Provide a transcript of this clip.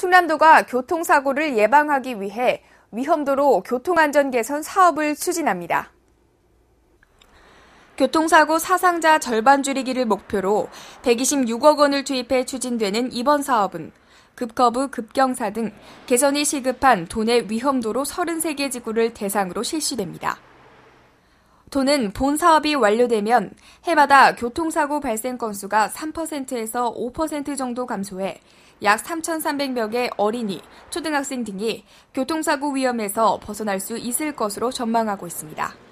충남도가 교통사고를 예방하기 위해 위험도로 교통안전 개선 사업을 추진합니다. 교통사고 사상자 절반 줄이기를 목표로 126억 원을 투입해 추진되는 이번 사업은 급커브, 급경사 등 개선이 시급한 도내 위험도로 33개 지구를 대상으로 실시됩니다. 도는 본 사업이 완료되면 해마다 교통사고 발생 건수가 3%에서 5% 정도 감소해 약 3,300명의 어린이, 초등학생 등이 교통사고 위험에서 벗어날 수 있을 것으로 전망하고 있습니다.